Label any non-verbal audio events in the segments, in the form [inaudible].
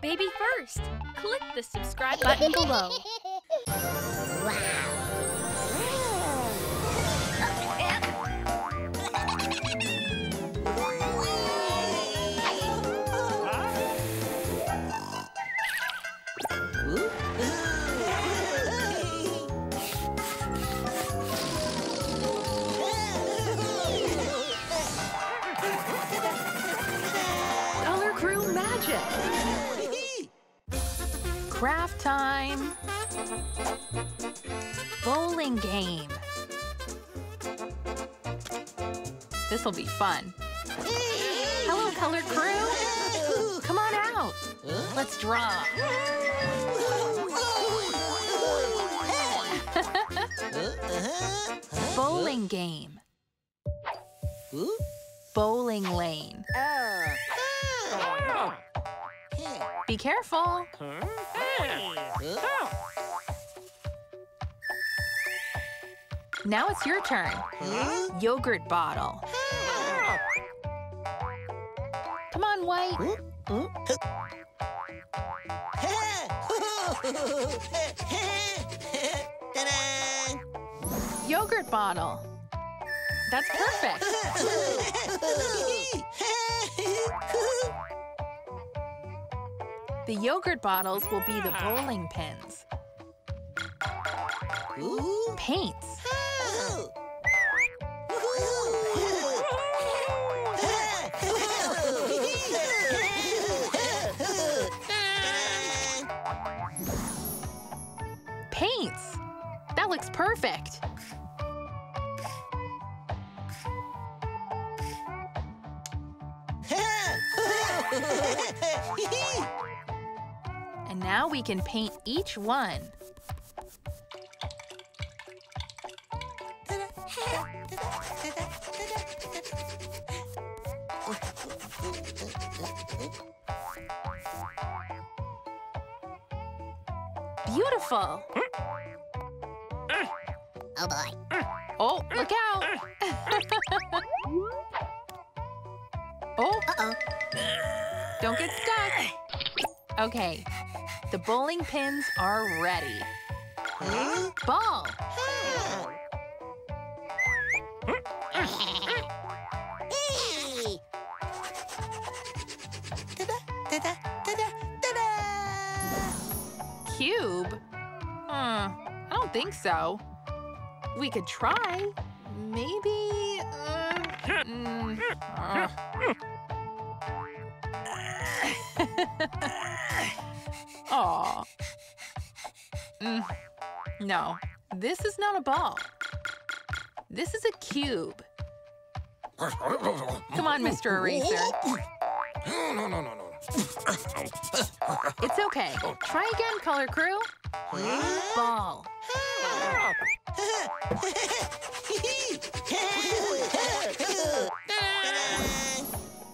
baby first. Click the subscribe [laughs] button below. Color Craft time. Bowling game. This'll be fun. Hello, Color Crew. Come on out. Let's draw. [laughs] Bowling game. Bowling lane. Uh, be careful. Now it's your turn. Yogurt bottle. Come on, White. [laughs] Yogurt bottle. That's perfect. [laughs] The yogurt bottles will be the bowling pins. Paints. Paints. That looks perfect. [laughs] And now we can paint each one. Beautiful. Oh boy. Oh, look out. [laughs] oh, Uh-oh. don't get stuck. Okay, the bowling pins are ready. Ball. Ta-da, ta-da, ta-da! Cube? Hmm, I don't think so. We could try. Maybe. Uh, mm, uh. [laughs] Aw. Mm, no, this is not a ball. This is a cube. Come on, Mr. Eraser. No, no, no, no, no. It's okay. Try again, Color Crew. Ball.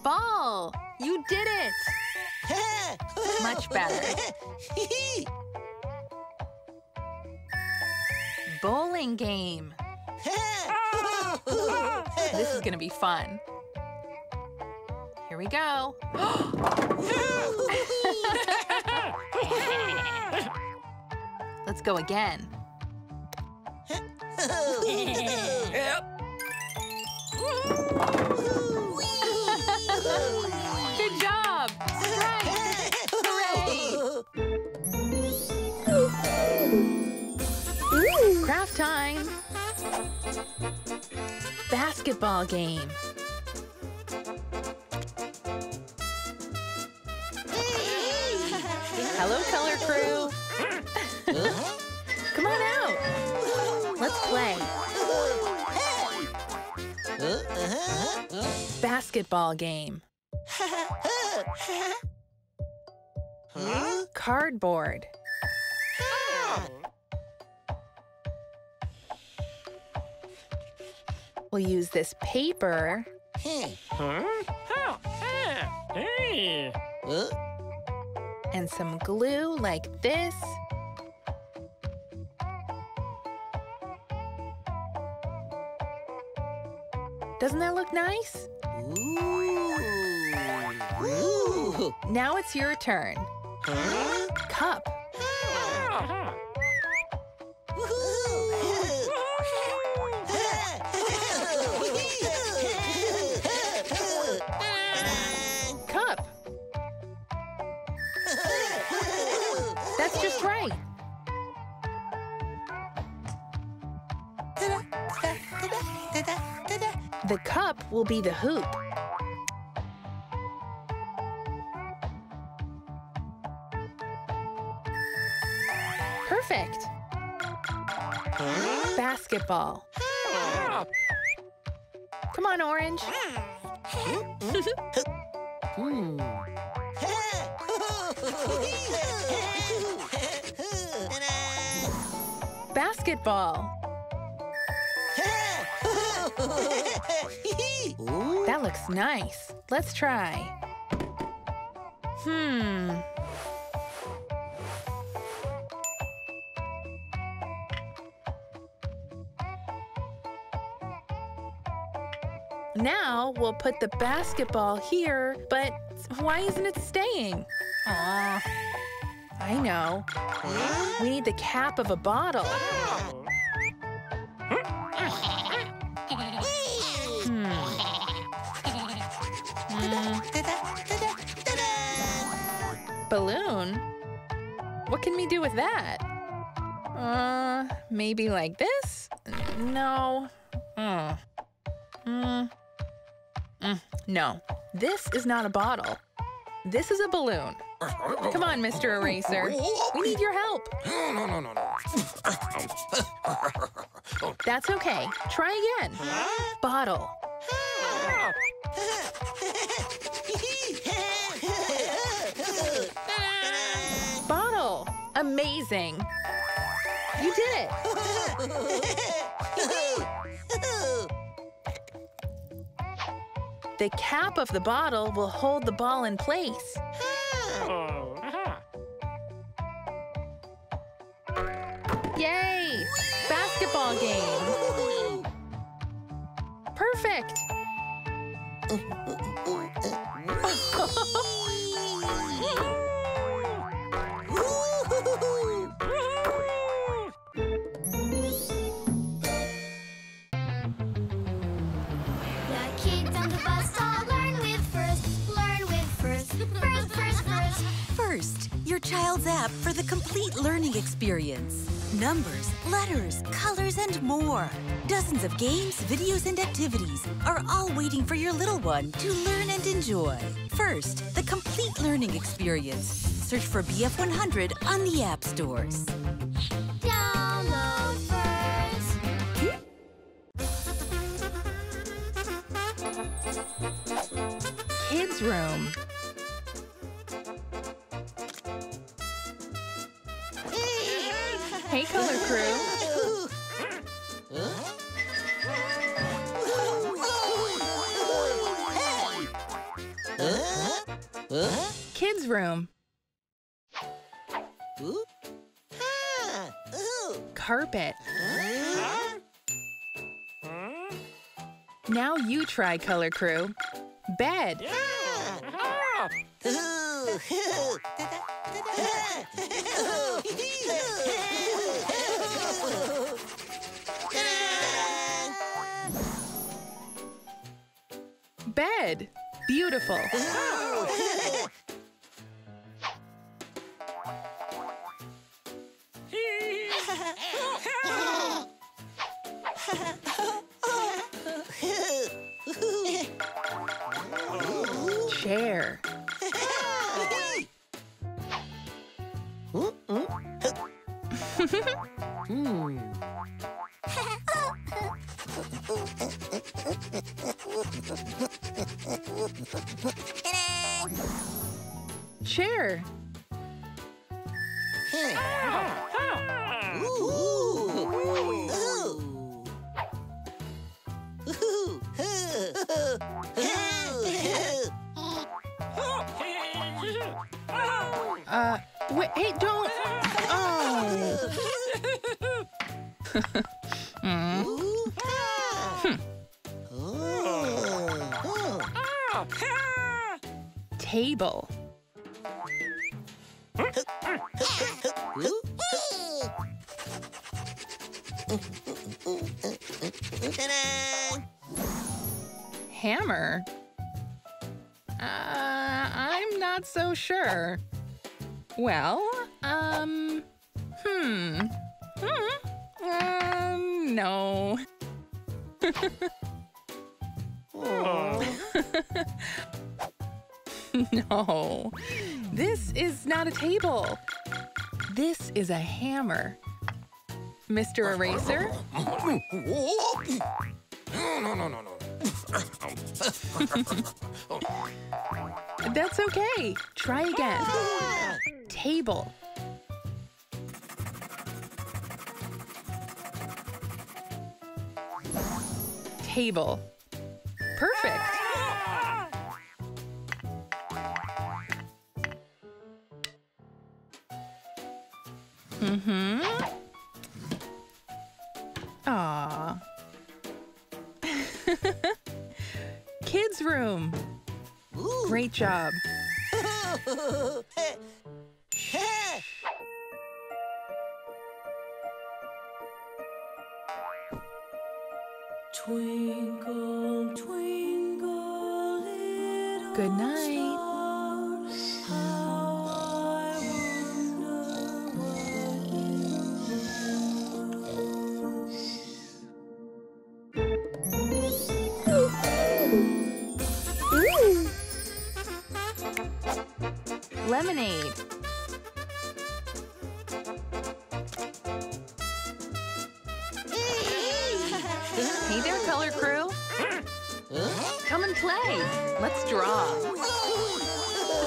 Ball. You did it. [laughs] Much better. [laughs] Bowling game. [laughs] This is gonna be fun. Here we go. [gasps] Let's go again. Basketball game. Hello, Color Crew. [laughs] Come on out. Let's play. Basketball game. [laughs] Cardboard. We'll use this paper hmm. and some glue like this. Doesn't that look nice? Ooh. Now it's your turn. Cup. Cup. Will be the hoop. Perfect. Basketball. Come on, Orange. Hmm. [laughs] Basketball. [laughs] That looks nice. Let's try. Hmm. Now we'll put the basketball here, but why isn't it staying? Aw. I know. We need the cap of a bottle. What can we do with that? Uh, maybe like this? No. Mm. Mm. Mm. No, this is not a bottle. This is a balloon. Come on, Mr. Eraser. We need your help. No, no, no, no. That's okay. Try again. Bottle. Amazing. You did it. The cap of the bottle will hold the ball in place. Yay! Basketball game. Perfect. [laughs] your child's app for the complete learning experience. Numbers, letters, colors, and more. Dozens of games, videos, and activities are all waiting for your little one to learn and enjoy. First, the complete learning experience. Search for BF100 on the app stores. Download first. Kids room. Hey, color crew. Kids room. Carpet. Now you try, color crew. Bed. Bed. Beautiful. Chair. Chair. Uh, wait, hey, don't. Table. Hammer? Uh, I'm not so sure. Well, table. This is a hammer. Mr. Eraser? No, no, no, no, no. That's okay. Try again. Table. Table. Perfect. Mm-hmm. Aw. [laughs] Kids room. Great job. [laughs] Let's draw.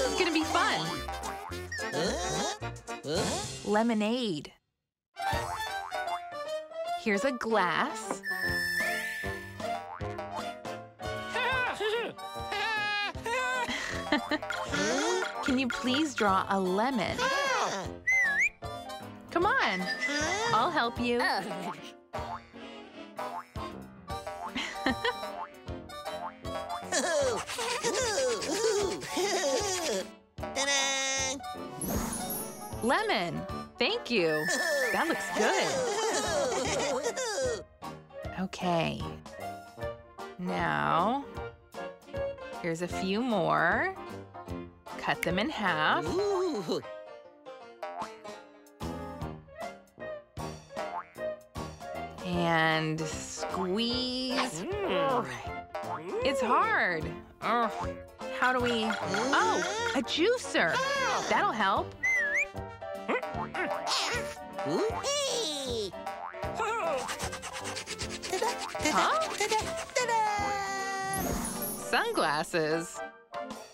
It's gonna be fun. Lemonade. Here's a glass. [laughs] Can you please draw a lemon? Come on, I'll help you. Oh. Lemon. Thank you. That looks good. Okay. Now, here's a few more. Cut them in half. And squeeze. Ugh. It's hard. How do we... Oh, a juicer. That'll help. Sunglasses?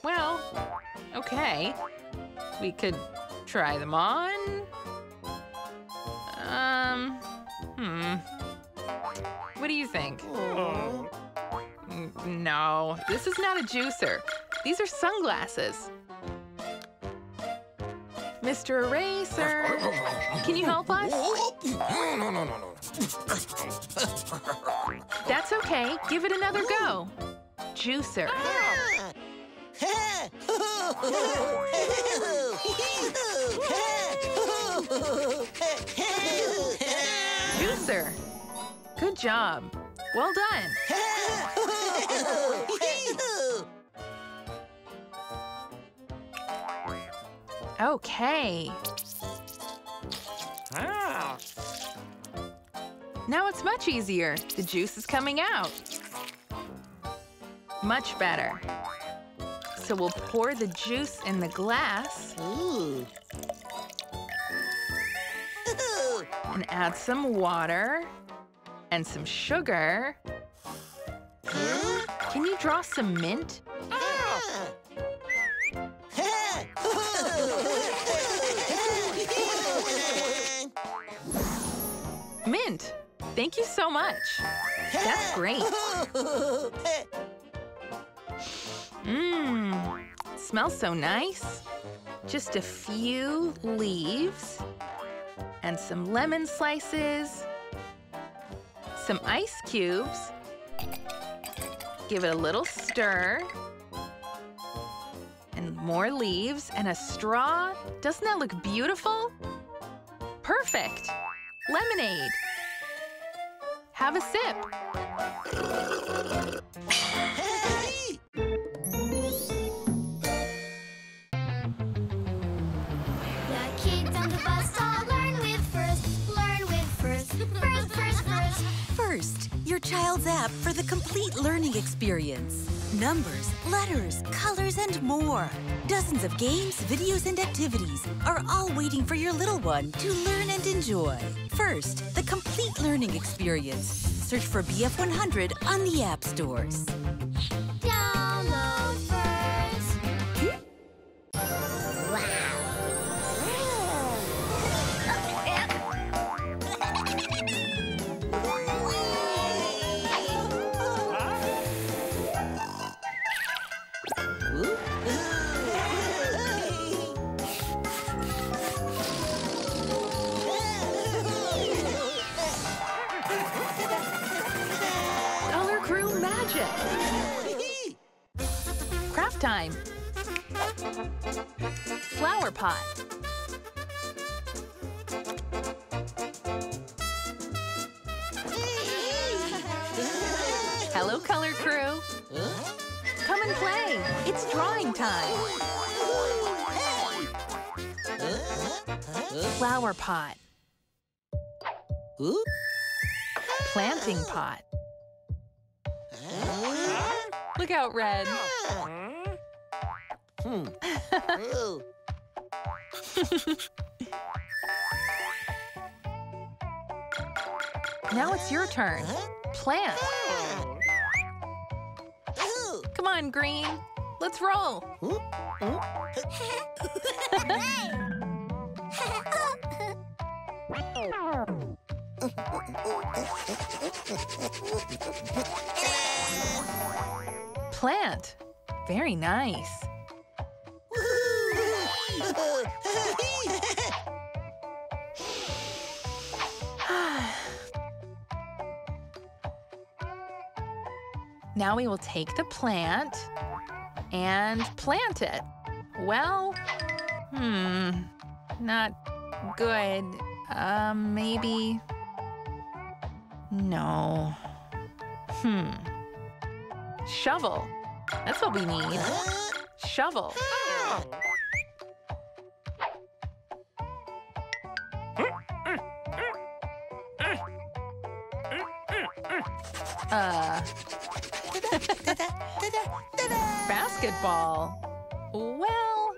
Well, okay. We could try them on. Um, hmm. What do you think? Oh. No, this is not a juicer. These are sunglasses. Mr. Eraser, can you help us? No, no, no, no, no. That's okay. Give it another go. Juicer. Juicer. Good job. Well done. Okay. Ah. Now it's much easier. The juice is coming out. Much better. So we'll pour the juice in the glass Ooh. [laughs] and add some water and some sugar. Can you draw some mint? Mint. Thank you so much. That's great. Mmm. Smells so nice. Just a few leaves and some lemon slices, some ice cubes. Give it a little stir. More leaves and a straw. Doesn't that look beautiful? Perfect. Lemonade. Have a sip. Child's app for the complete learning experience. Numbers, letters, colors, and more. Dozens of games, videos, and activities are all waiting for your little one to learn and enjoy. First, the complete learning experience. Search for BF100 on the app stores. Drawing time. Flower pot. Planting pot. Look out, Red. Hmm. [laughs] Now it's your turn. Plant. Come on, Green. Let's roll. [laughs] Plant. Very nice. Now we will take the plant and plant it. Well, hmm, not good. Uh, maybe. No. Hmm. Shovel. That's what we need. Shovel. Uh, basketball. Well,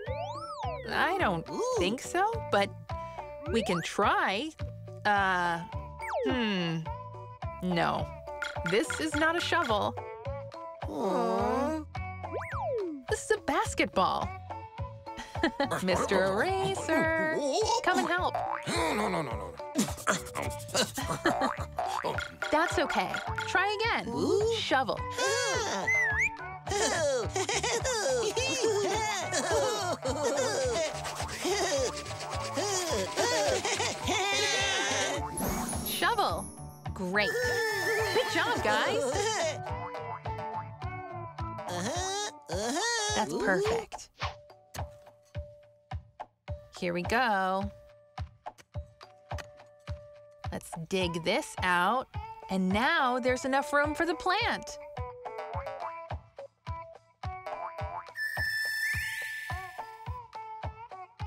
I don't think so, but we can try. Uh, hmm. No. This is not a shovel. This is a basketball. [laughs] Mr. Eraser, come and help. [gasps] No, no, no, no, no. That's okay. Try again. Shovel. Shovel. Great. Good job, guys. That's perfect. Here we go. Let's dig this out. And now there's enough room for the plant.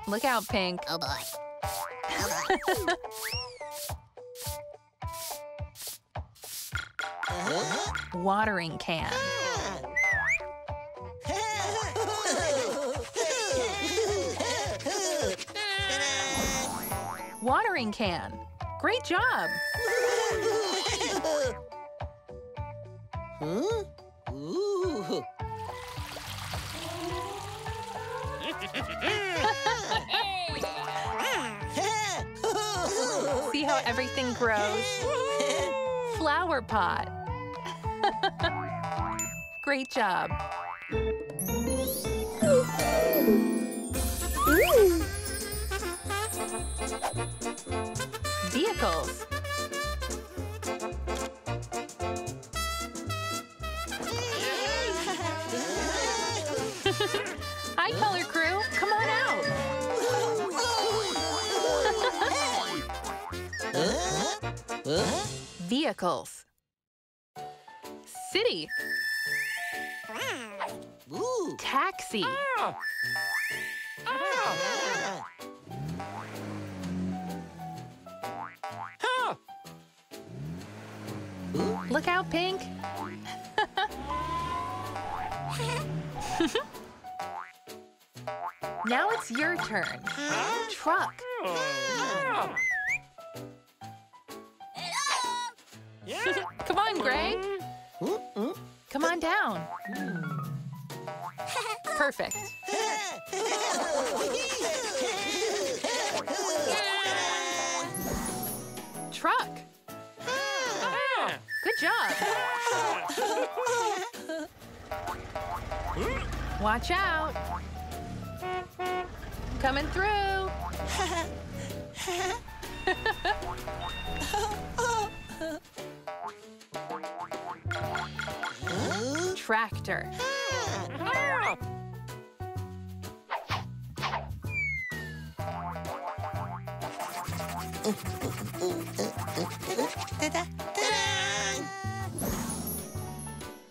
Look out, Pink. Oh boy. [laughs] Watering can. [laughs] Watering can. Great job. Huh? Ooh. See how everything grows? Flower pot. Great job. circles. [laughs] Hi, color crew. Come on out. Vehicles. City. Ooh. Taxi. Ah. Ah. Look out, Pink. now it's your turn. Truck. [laughs] Come on, Gray. Come on down. Perfect. Truck. Job. Watch out. Coming through. Tractor.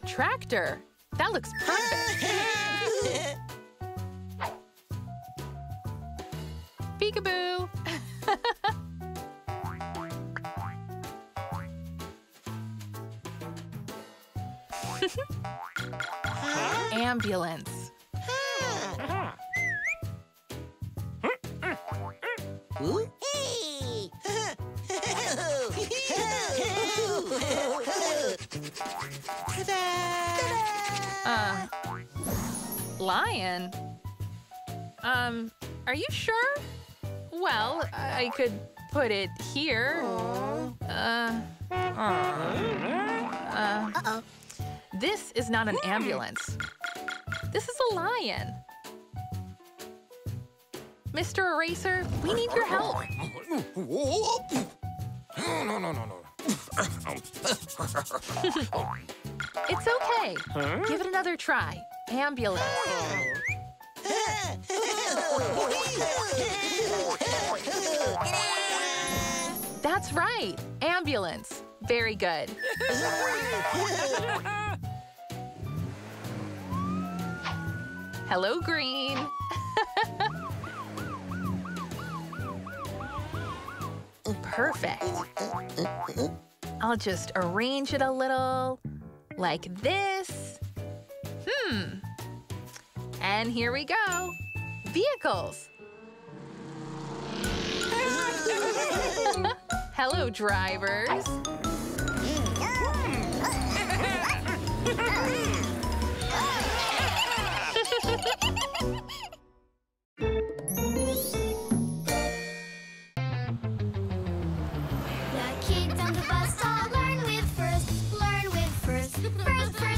Tractor. That looks perfect. Peekaboo. Ambulance. I could put it here. Uh, uh, this is not an ambulance. This is a lion. Mr. Eraser, we need your help. No, no, no, no, no. It's okay. Give it another try. Ambulance. [laughs] That's right. Ambulance. Very good. Hello, Green. Perfect. I'll just arrange it a little like this. Hmm. And here we go. Vehicles.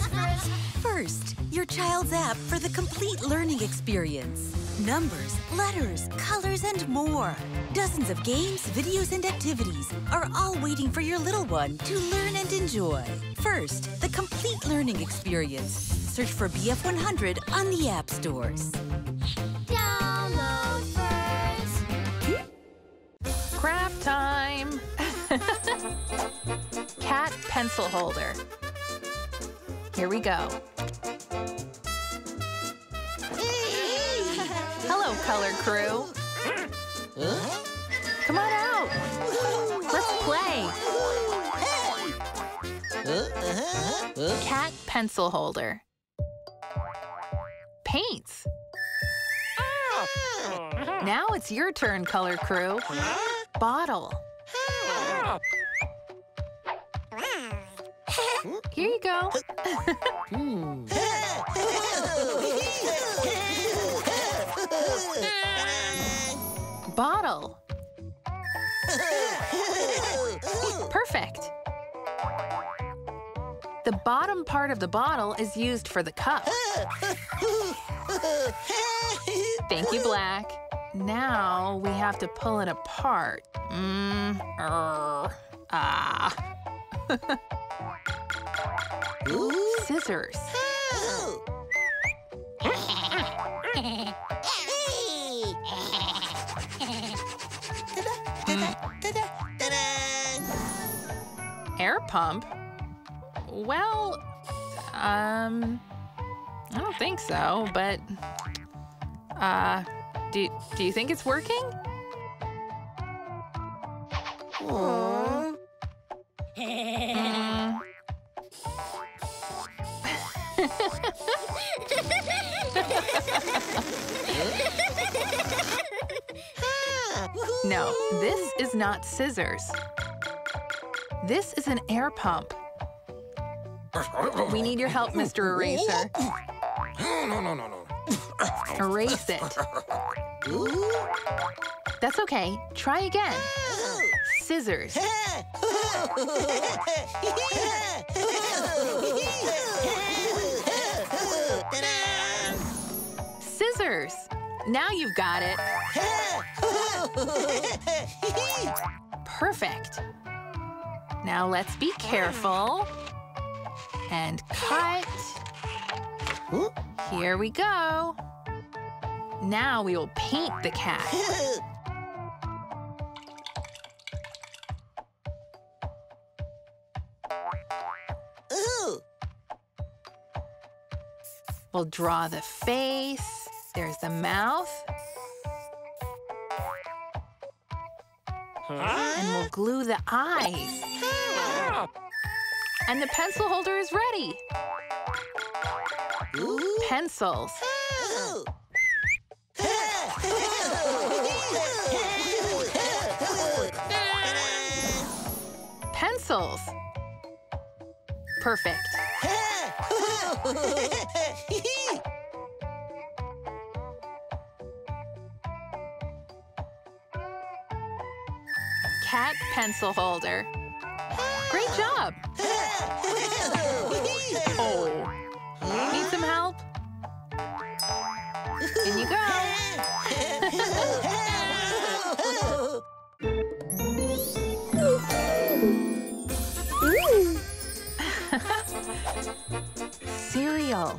First. First, your child's app for the complete learning experience. Numbers, letters, colors, and more. Dozens of games, videos, and activities are all waiting for your little one to learn and enjoy. First, the complete learning experience. Search for BF100 on the app stores. Download first. Craft time. [laughs] Cat pencil holder. Here we go. Color crew. Come on out. Let's play. Cat pencil holder. Paints. Now it's your turn, color crew. Bottle. Here you go. Hmm. [laughs] Bottle. Perfect. The bottom part of the bottle is used for the cup. Thank you, Black. Now we have to pull it apart. Mm, er, ah. [laughs] Scissors. Pump? Well, um, I don't think so, but, uh, do, do you think it's working? Aw. Mm, [laughs] no, this is not scissors. This is an air pump. We need your help, Mr. Eraser. No, no, no, no. Erase it. That's okay. Try again. Scissors. Scissors. Now you've got it. Perfect. Now let's be careful. And cut. Here we go. Now we will paint the cat. We'll draw the face. There's the mouth. And we'll glue the eyes. And the pencil holder is ready. Ooh. Pencils. Ooh. Pencils. Perfect. Pencil holder. Great job. Oh. [laughs] Need some help? In you go. [laughs] Cereal.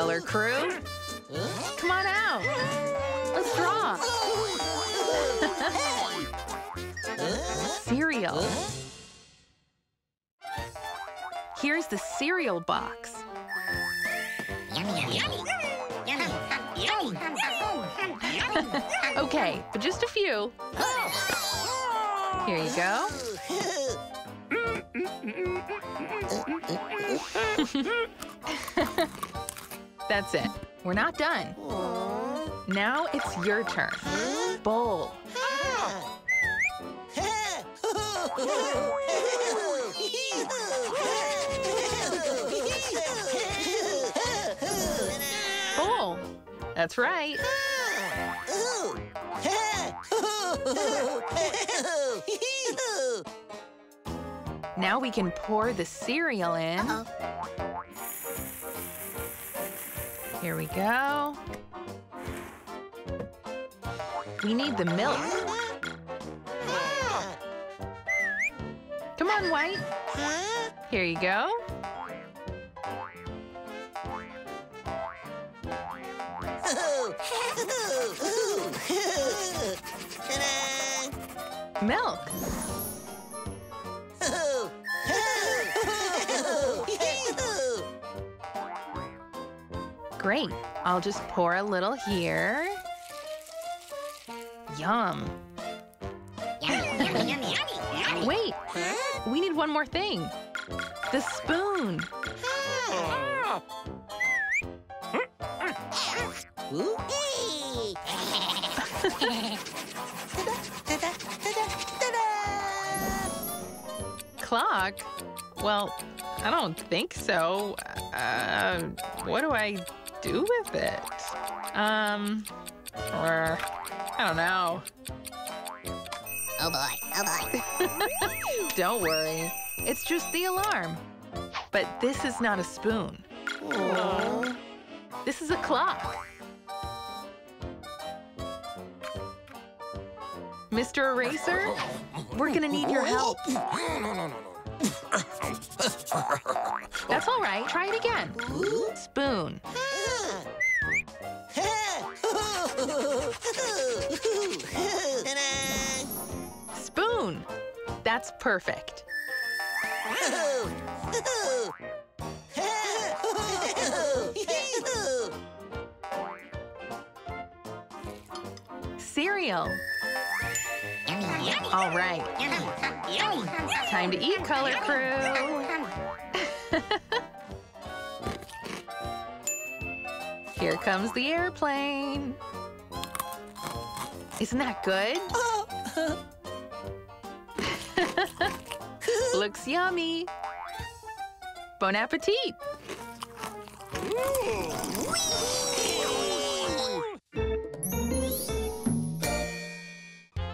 Color crew. Come on out. Let's draw. Cereal. Here's the cereal box. Okay, but just a few. Here you go. [laughs] That's it. We're not done. Now it's your turn. Bowl. Bowl. That's right. Now we can pour the cereal in. Here we go. We need the milk. Come on, White. Here you go. [laughs] Milk. Great. I'll just pour a little here. Yum. Wait, we need one more thing. The spoon. Clock? Well, I don't think so. Uh, what do I do with it? Um, or I don't know. Oh boy, oh boy. [laughs] Don't worry. It's just the alarm. But this is not a spoon. This is a clock. Mr. Eraser, we're gonna need your help. [laughs] No, no, no, no, no. That's all right. Try it again. Spoon. Spoon. That's perfect. Cereal. All right. Time to eat, Color Crew. [laughs] Here comes the airplane. Isn't that good? [laughs] Looks yummy. Bon appetit.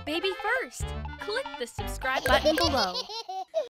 Baby first. Click the subscribe [laughs] button below.